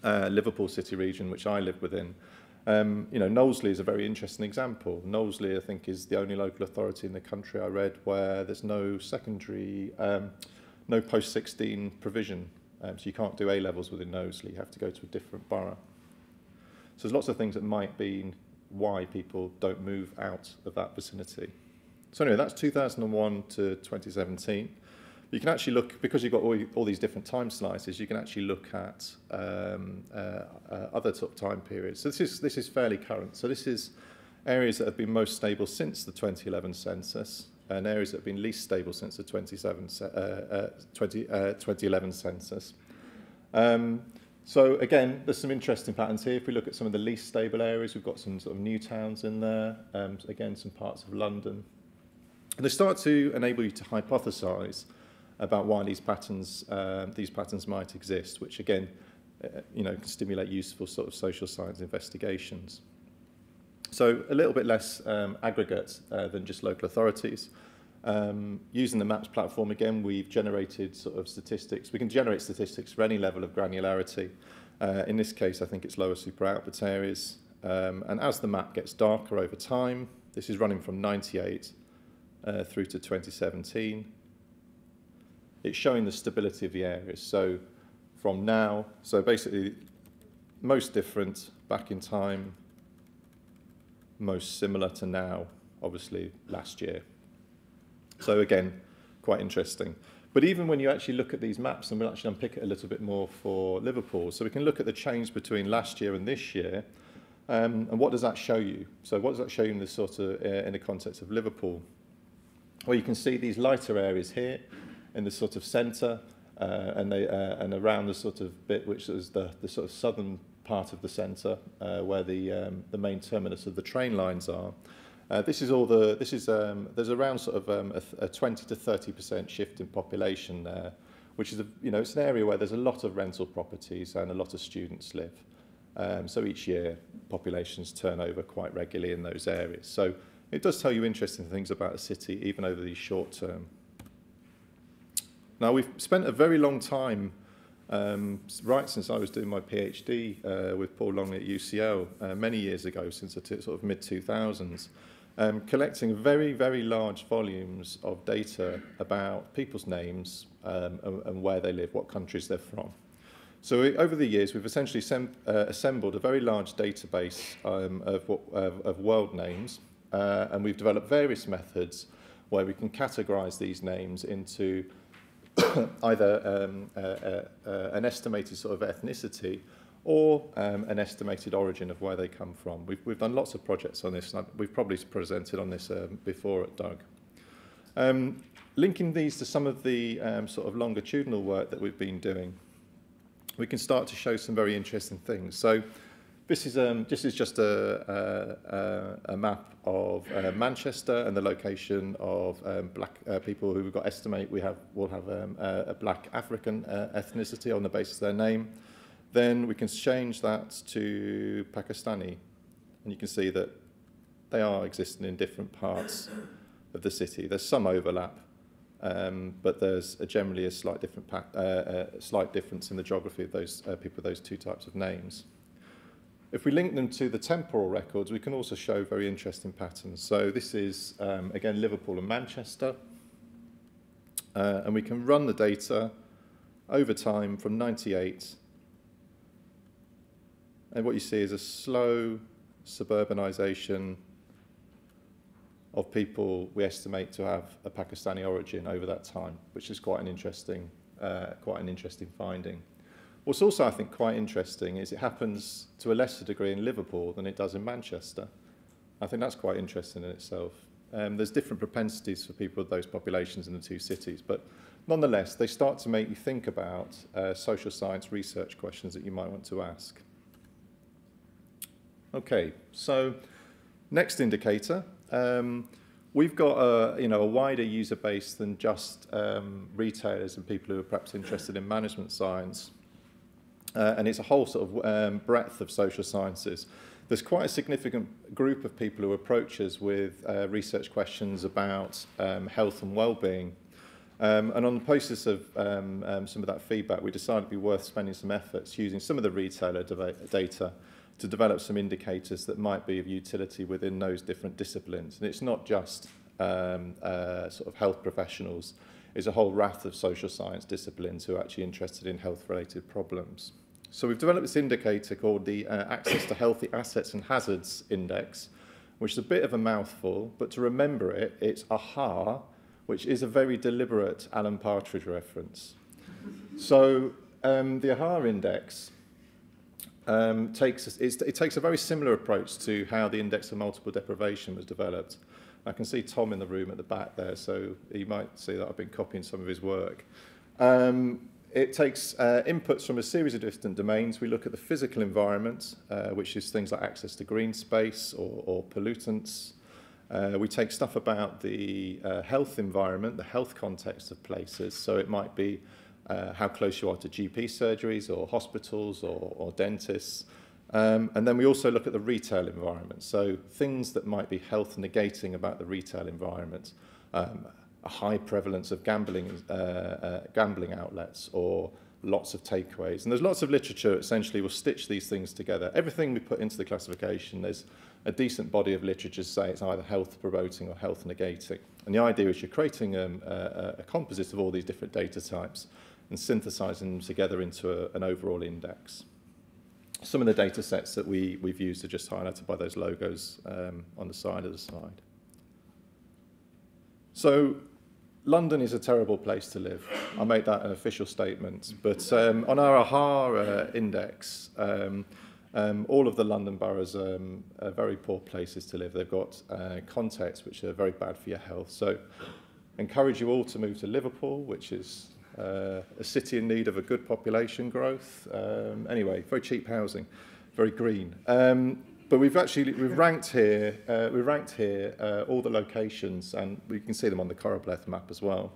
uh, Liverpool city region, which I live within. Um, you know, Knowsley is a very interesting example. Knowsley, I think, is the only local authority in the country I read where there's no secondary, um, no post-16 provision. Um, so you can't do A-levels within Knowsley. You have to go to a different borough. So there's lots of things that might be why people don't move out of that vicinity. So anyway, that's 2001 to 2017. You can actually look, because you've got all, all these different time slices, you can actually look at um, uh, uh, other of time periods. So this is, this is fairly current. So this is areas that have been most stable since the 2011 census and areas that have been least stable since the 27, uh, uh, 20, uh, 2011 census. Um, so again, there's some interesting patterns here. If we look at some of the least stable areas, we've got some sort of new towns in there, um, again, some parts of London. And they start to enable you to hypothesize about why these patterns, uh, these patterns might exist, which again, uh, you know, can stimulate useful sort of social science investigations. So a little bit less um, aggregate uh, than just local authorities. Um, using the MAPS platform again, we've generated sort of statistics. We can generate statistics for any level of granularity. Uh, in this case, I think it's lower super output areas. Um, and as the map gets darker over time, this is running from 98 uh, through to 2017, it's showing the stability of the areas. So from now, so basically most different back in time, most similar to now, obviously last year. So again, quite interesting. But even when you actually look at these maps, and we'll actually unpick it a little bit more for Liverpool, so we can look at the change between last year and this year, um, and what does that show you? So what does that show you in the sort of uh, in the context of Liverpool? Well, you can see these lighter areas here, in the sort of centre uh, and, they, uh, and around the sort of bit which is the, the sort of southern part of the centre uh, where the, um, the main terminus of the train lines are. Uh, this is all the, this is, um, there's around sort of um, a, a 20 to 30% shift in population there, which is, a, you know, it's an area where there's a lot of rental properties and a lot of students live. Um, so each year, populations turn over quite regularly in those areas. So it does tell you interesting things about a city, even over these short term Now, we've spent a very long time, um, right since I was doing my PhD uh, with Paul Longley at UCL uh, many years ago, since the sort of mid-2000s, um, collecting very, very large volumes of data about people's names um, and, and where they live, what countries they're from. So we, over the years, we've essentially sem uh, assembled a very large database um, of, what, of, of world names, uh, and we've developed various methods where we can categorize these names into either um, uh, uh, uh, an estimated sort of ethnicity or um, an estimated origin of where they come from. We've, we've done lots of projects on this. And we've probably presented on this um, before at DAUG. Um, linking these to some of the um, sort of longitudinal work that we've been doing, we can start to show some very interesting things. So This is, um, this is just a, a, a map of uh, Manchester and the location of um, black uh, people who we've got estimate we have will have um, a, black African uh, ethnicity on the basis of their name. Then we can change that to Pakistani, and you can see that they are existing in different parts of the city. There's some overlap, um, but there's a generally a slight different uh, uh, slight difference in the geography of those people those two types of names. If we link them to the temporal records, we can also show very interesting patterns. So this is, um, again, Liverpool and Manchester. Uh, and we can run the data over time from 98. And what you see is a slow suburbanization of people we estimate to have a Pakistani origin over that time, which is quite an interesting, uh, quite an interesting finding. What's also, I think, quite interesting is it happens to a lesser degree in Liverpool than it does in Manchester. I think that's quite interesting in itself. Um, there's different propensities for people of those populations in the two cities, but nonetheless, they start to make you think about uh, social science research questions that you might want to ask. Okay, so next indicator. Um, we've got a, you know, a wider user base than just um, retailers and people who are perhaps interested in management science. Uh, and it's a whole sort of um, breadth of social sciences. There's quite a significant group of people who approach us with uh, research questions about um, health and well-being. Um, and on the basis of um, um, some of that feedback, we decided it'd be worth spending some efforts using some of the retailer data to develop some indicators that might be of utility within those different disciplines. And it's not just um, uh, sort of health professionals, it's a whole raft of social science disciplines who are actually interested in health-related problems. So we've developed this indicator called the uh, Access to Healthy Assets and Hazards Index, which is a bit of a mouthful, but to remember it, it's AHA, which is a very deliberate Alan Partridge reference. So um, the AHA index um, takes, it takes a very similar approach to how the index of multiple deprivation was developed. I can see Tom in the room at the back there, so he might see that I've been copying some of his work. Um, it takes uh, inputs from a series of different domains. We look at the physical environment, uh, which is things like access to green space or, or pollutants. Uh, we take stuff about the uh, health environment, the health context of places. So it might be uh, how close you are to GP surgeries or hospitals or, or dentists. Um, and then we also look at the retail environment. So things that might be health negating about the retail environment. Um, a high prevalence of gambling, uh, uh, gambling outlets or lots of takeaways. And there's lots of literature essentially will stitch these things together. Everything we put into the classification, there's a decent body of literature to say it's either health promoting or health negating. And the idea is you're creating um, a, a composite of all these different data types and synthesizing them together into a, an overall index. Some of the data sets that we, we've used are just highlighted by those logos um, on the side of the slide. So London is a terrible place to live. I make that an official statement. But um, on our AHA index, um, um, all of the London boroughs um, are very poor places to live. They've got uh, contexts which are very bad for your health. So encourage you all to move to Liverpool, which is uh, a city in need of a good population growth. Um, anyway, very cheap housing, very green. Um, but we've actually we've ranked here uh, we've ranked here uh, all the locations and we can see them on the Choropleth map as well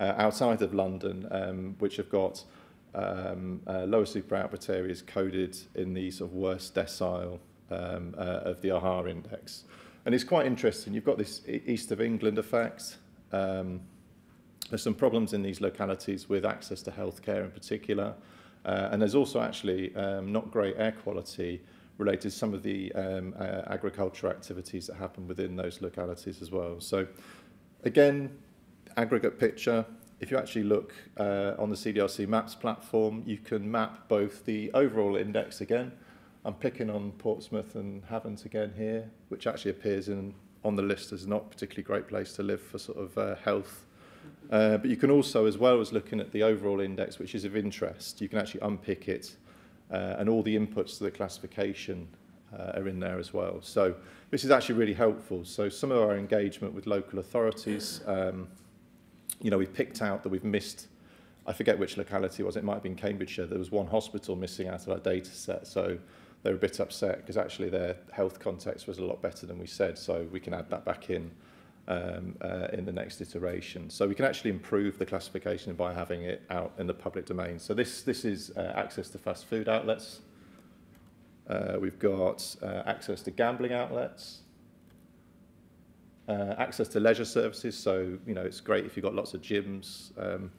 uh, outside of London um, which have got um, uh, lower super output areas coded in the sort of worst decile um, uh, of the AHA index and it's quite interesting you've got this east of England effect um, there's some problems in these localities with access to healthcare in particular uh, and there's also actually um, not great air quality related to some of the um, uh, agricultural activities that happen within those localities as well. So again, aggregate picture, if you actually look uh, on the CDRC Maps platform, you can map both the overall index again. I'm picking on Portsmouth and Havant again here, which actually appears in, on the list as not particularly great place to live for sort of uh, health. Uh, but you can also, as well as looking at the overall index, which is of interest, you can actually unpick it uh, and all the inputs to the classification uh, are in there as well. So this is actually really helpful. So some of our engagement with local authorities, um, you know, we've picked out that we've missed, I forget which locality it was, it might have been Cambridgeshire, there was one hospital missing out of our data set. So they were a bit upset because actually their health context was a lot better than we said. So we can add that back in um, uh, in the next iteration. So we can actually improve the classification by having it out in the public domain. So this, this is uh, access to fast food outlets. Uh, we've got uh, access to gambling outlets. Uh, access to leisure services, so you know it's great if you've got lots of gyms. Um,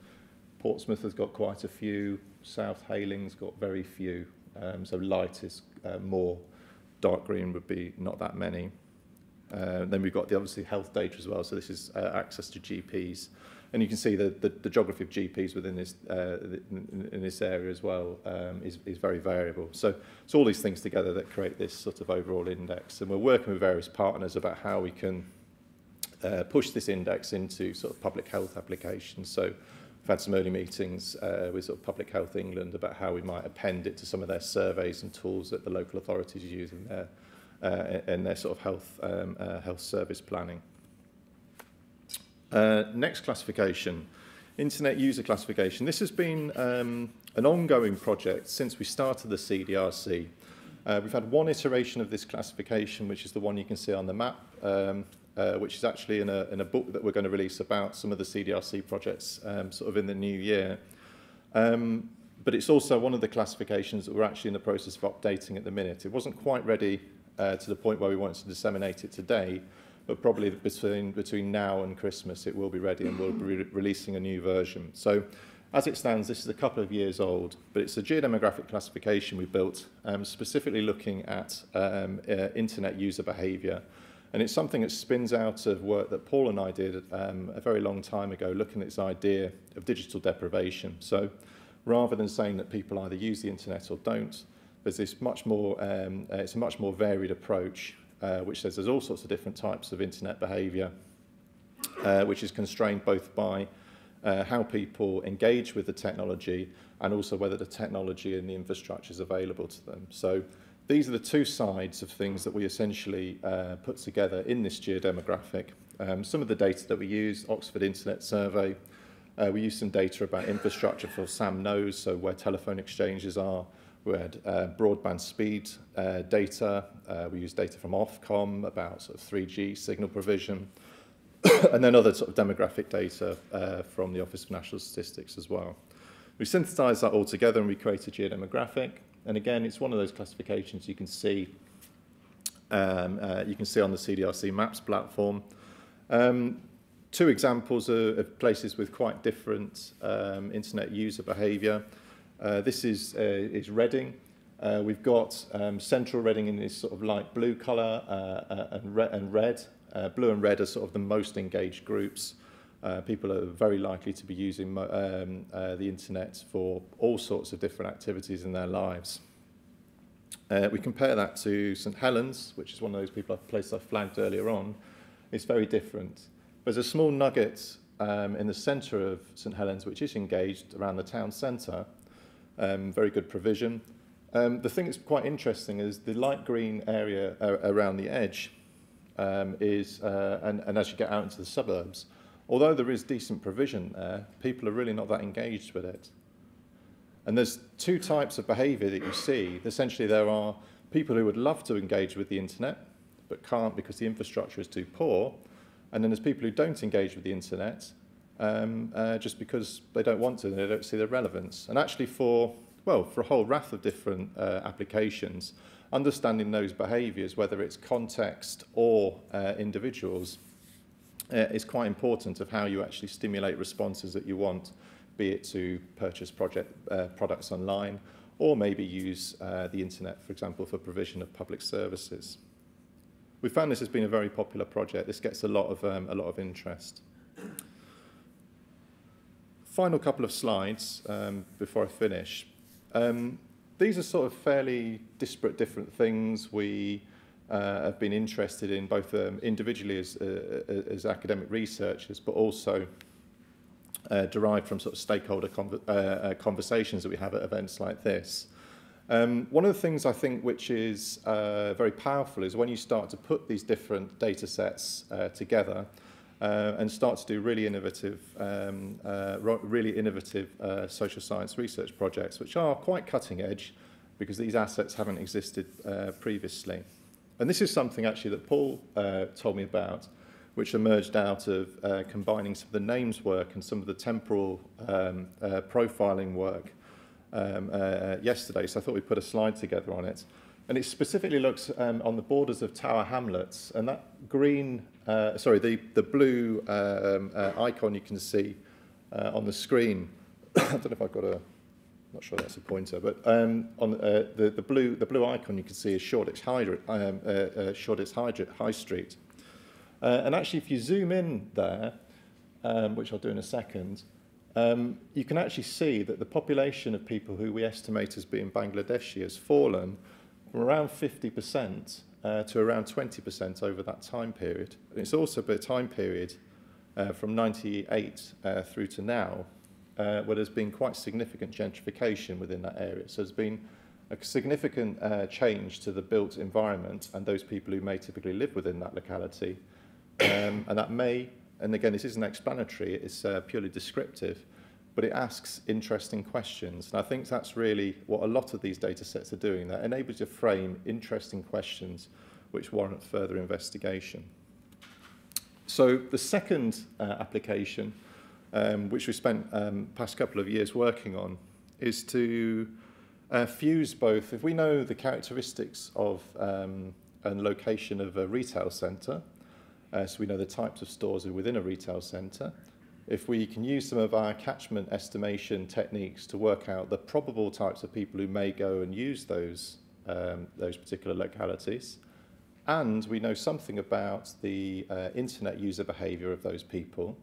Portsmouth has got quite a few. South Hayling's got very few. Um, so light is uh, more. Dark green would be not that many. Uh, then we've got the obviously health data as well. So this is uh, access to GPs. And you can see the, the, the geography of GPs within this, uh, in, in this area as well um, is, is very variable. So it's all these things together that create this sort of overall index. And we're working with various partners about how we can uh, push this index into sort of public health applications. So we've had some early meetings uh, with sort of Public Health England about how we might append it to some of their surveys and tools that the local authorities are using there uh, in their sort of health, um, uh, health service planning. Uh, next classification, internet user classification. This has been um, an ongoing project since we started the CDRC. Uh, we've had one iteration of this classification, which is the one you can see on the map, um, uh, which is actually in a, in a book that we're going to release about some of the CDRC projects um, sort of in the new year. Um, but it's also one of the classifications that we're actually in the process of updating at the minute. It wasn't quite ready uh, to the point where we want to disseminate it today, but probably between, between now and Christmas it will be ready and we'll be re releasing a new version. So as it stands, this is a couple of years old, but it's a geodemographic classification we built um, specifically looking at um, uh, internet user behavior. And it's something that spins out of work that Paul and I did um, a very long time ago, looking at this idea of digital deprivation. So rather than saying that people either use the internet or don't, there's this much more, um, uh, it's a much more varied approach, uh, which says there's all sorts of different types of internet behavior, uh, which is constrained both by uh, how people engage with the technology and also whether the technology and the infrastructure is available to them. So these are the two sides of things that we essentially uh, put together in this geodemographic. Um, some of the data that we use, Oxford Internet Survey, Uh, we use some data about infrastructure for SamKnows, so where telephone exchanges are. We had uh, broadband speed uh, data. Uh, we used data from Ofcom about sort of 3G signal provision. and then other sort of demographic data uh, from the Office of National Statistics as well. We synthesized that all together and we created geodemographic. And again, it's one of those classifications you can see um, uh, you can see on the CDRC Maps platform. Um, two examples of, of places with quite different um, internet user behavior. Uh, this is, uh, is Reading. Uh, we've got um, central Reading in this sort of light blue colour uh, uh, and, re and red. Uh, blue and red are sort of the most engaged groups. Uh, people are very likely to be using um, uh, the internet for all sorts of different activities in their lives. Uh, we compare that to St Helens, which is one of those people, places I flagged earlier on. It's very different. There's a small nugget um, in the centre of St Helens which is engaged around the town centre. Um, very good provision. Um, the thing that's quite interesting is the light green area uh, around the edge um, is, uh, and, and as you get out into the suburbs, although there is decent provision there, people are really not that engaged with it. And there's two types of behaviour that you see. Essentially, there are people who would love to engage with the internet, but can't because the infrastructure is too poor. And then there's people who don't engage with the internet um, uh, just because they don't want to, they don't see the relevance. And actually for, well, for a whole raft of different uh, applications, understanding those behaviours, whether it's context or uh, individuals, uh, is quite important of how you actually stimulate responses that you want, be it to purchase project, uh, products online or maybe use uh, the internet, for example, for provision of public services. We found this has been a very popular project. This gets a lot of, um, a lot of interest. Final couple of slides um, before I finish. Um, these are sort of fairly disparate different things we uh, have been interested in both um, individually as, uh, as academic researchers but also uh, derived from sort of stakeholder conv uh, uh, conversations that we have at events like this. Um, one of the things I think which is uh, very powerful is when you start to put these different data sets uh, together uh, and start to do really innovative, um, uh, really innovative uh, social science research projects, which are quite cutting edge because these assets haven't existed uh, previously. And this is something actually that Paul uh, told me about, which emerged out of uh, combining some of the names work and some of the temporal um, uh, profiling work um, uh, yesterday, so I thought we'd put a slide together on it. And it specifically looks um, on the borders of Tower Hamlets, and that green, uh, sorry, the, the blue um, uh, icon you can see uh, on the screen. I don't know if I've got a, not sure that's a pointer, but um, on uh, the, the, blue, the blue icon you can see is Shoreditch High, um, uh, uh, Shoreditch High, High Street. Uh, and actually, if you zoom in there, um, which I'll do in a second, um, you can actually see that the population of people who we estimate as being Bangladeshi has fallen from around 50% uh, to around 20% over that time period. And it's also a time period uh, from 98 uh, through to now uh, where there's been quite significant gentrification within that area. So there's been a significant uh, change to the built environment and those people who may typically live within that locality. Um, and that may and again, this isn't explanatory, it's uh, purely descriptive, but it asks interesting questions. And I think that's really what a lot of these data sets are doing. That enables you to frame interesting questions which warrant further investigation. So the second uh, application, um, which we spent um, past couple of years working on, is to uh, fuse both. If we know the characteristics of um, and location of a retail centre, uh, so we know the types of stores within a retail centre, if we can use some of our catchment estimation techniques to work out the probable types of people who may go and use those, um, those particular localities, and we know something about the uh, internet user behavior of those people,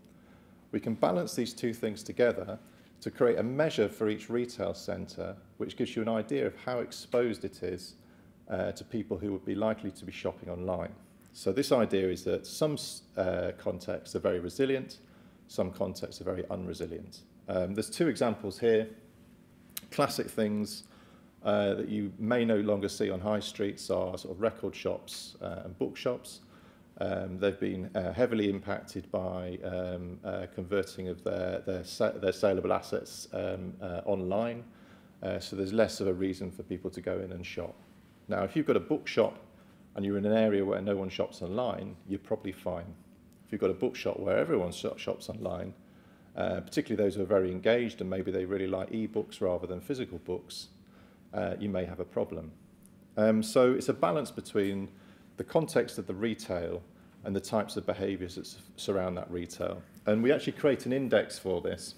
we can balance these two things together to create a measure for each retail centre which gives you an idea of how exposed it is uh, to people who would be likely to be shopping online. So this idea is that some uh, contexts are very resilient, some contexts are very unresilient. Um, there's two examples here. Classic things uh, that you may no longer see on high streets are sort of record shops uh, and bookshops. Um, they've been uh, heavily impacted by um, uh, converting of their, their, sa their saleable assets um, uh, online. Uh, so there's less of a reason for people to go in and shop. Now, if you've got a bookshop and you're in an area where no one shops online, you're probably fine. If you've got a bookshop where everyone shops online, uh, particularly those who are very engaged and maybe they really like e-books rather than physical books, uh, you may have a problem. Um, so it's a balance between the context of the retail and the types of behaviours that surround that retail. And we actually create an index for this,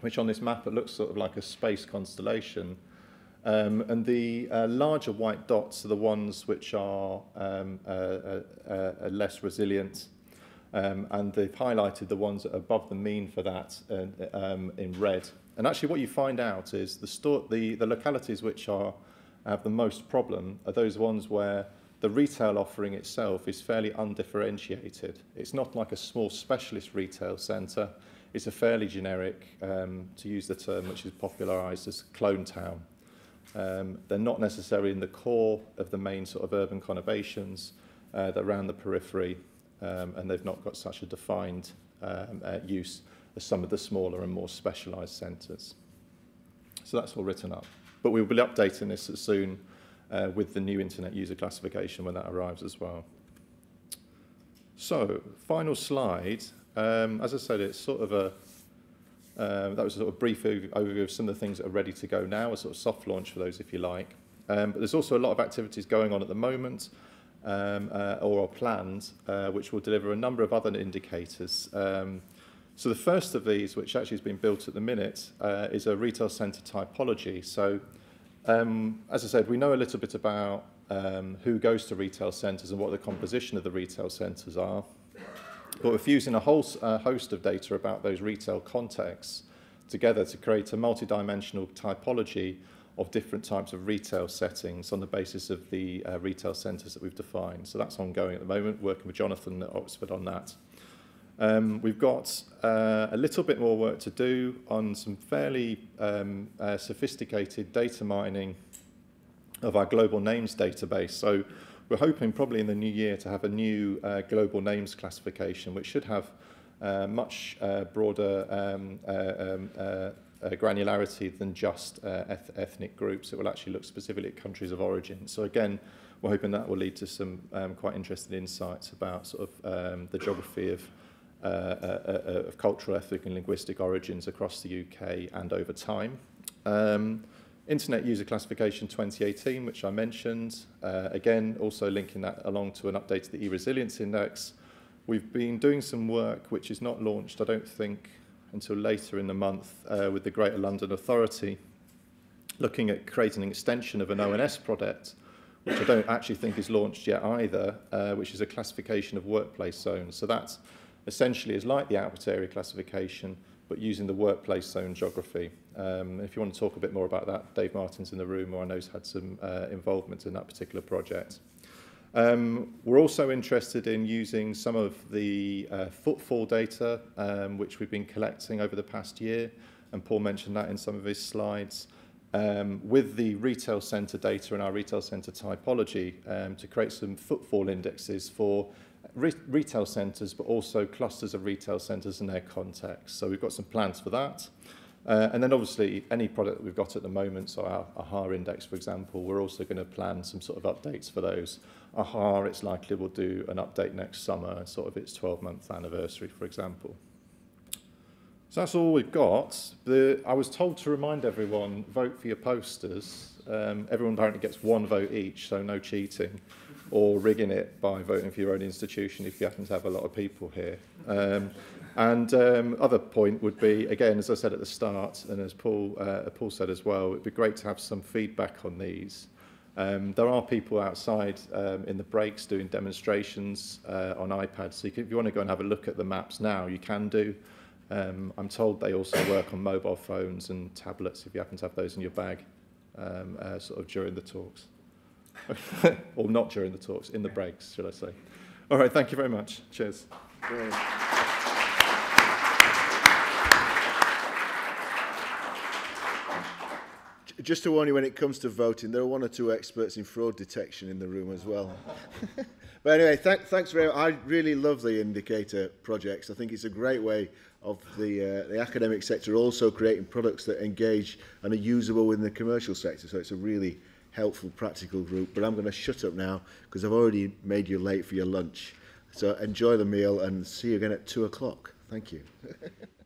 which on this map it looks sort of like a space constellation. Um, and the uh, larger white dots are the ones which are um, uh, uh, uh, less resilient. Um, and they've highlighted the ones that are above the mean for that uh, um, in red. And actually what you find out is the, the, the localities which are, have the most problem are those ones where the retail offering itself is fairly undifferentiated. It's not like a small specialist retail centre. It's a fairly generic, um, to use the term which is popularised as clone town. Um, they're not necessarily in the core of the main sort of urban conurbations. Uh, they're around the periphery, um, and they've not got such a defined um, uh, use as some of the smaller and more specialised centres. So that's all written up. But we will be updating this as soon uh, with the new internet user classification when that arrives as well. So, final slide. Um, as I said, it's sort of a um, that was a sort of brief overview of some of the things that are ready to go now, a sort of soft launch for those if you like. Um, but there's also a lot of activities going on at the moment um, uh, or are planned, uh, which will deliver a number of other indicators. Um, so the first of these, which actually has been built at the minute, uh, is a retail centre typology. So Um, as I said, we know a little bit about um, who goes to retail centres and what the composition of the retail centres are. But we're fusing a whole uh, host of data about those retail contexts together to create a multidimensional typology of different types of retail settings on the basis of the uh, retail centres that we've defined. So that's ongoing at the moment, working with Jonathan at Oxford on that. Um, we've got uh, a little bit more work to do on some fairly um, uh, sophisticated data mining of our global names database. So we're hoping probably in the new year to have a new uh, global names classification, which should have uh, much uh, broader um, uh, um, uh, uh, granularity than just uh, eth ethnic groups. It will actually look specifically at countries of origin. So again, we're hoping that will lead to some um, quite interesting insights about sort of um, the geography of uh, uh, uh, of cultural, ethnic and linguistic origins across the UK and over time. Um, Internet User Classification 2018, which I mentioned, uh, again, also linking that along to an update to the e-resilience index. We've been doing some work which is not launched, I don't think, until later in the month uh, with the Greater London Authority, looking at creating an extension of an ONS product, which I don't actually think is launched yet either, uh, which is a classification of workplace zones. So that's essentially is like the output area classification, but using the workplace zone geography. Um, if you want to talk a bit more about that, Dave Martin's in the room, or I know he's had some uh, involvement in that particular project. Um, we're also interested in using some of the uh, footfall data, um, which we've been collecting over the past year, and Paul mentioned that in some of his slides, um, with the retail centre data and our retail centre typology um, to create some footfall indexes for re retail centres, but also clusters of retail centres and their context. So we've got some plans for that. Uh, and then obviously any product that we've got at the moment, so our AHA index, for example, we're also going to plan some sort of updates for those. AHA, it's likely we'll do an update next summer, sort of its 12-month anniversary, for example. So that's all we've got. The, I was told to remind everyone, vote for your posters. Um, everyone apparently gets one vote each, so no cheating or rigging it by voting for your own institution if you happen to have a lot of people here. Um, and um, other point would be, again, as I said at the start, and as Paul, uh, Paul said as well, it'd be great to have some feedback on these. Um, there are people outside um, in the breaks doing demonstrations uh, on iPads, so you can, if you want to go and have a look at the maps now, you can do. Um, I'm told they also work on mobile phones and tablets if you happen to have those in your bag um, uh, sort of during the talks. or not during the talks, in the breaks, should I say. All right, thank you very much. Cheers. Just to warn you, when it comes to voting, there are one or two experts in fraud detection in the room as well. but anyway, th- thanks very much. I really love the indicator projects. I think it's a great way of the, uh, the academic sector also creating products that engage and are usable within the commercial sector. So it's a really helpful, practical group. But I'm going to shut up now because I've already made you late for your lunch. So enjoy the meal and see you again at two o'clock. Thank you.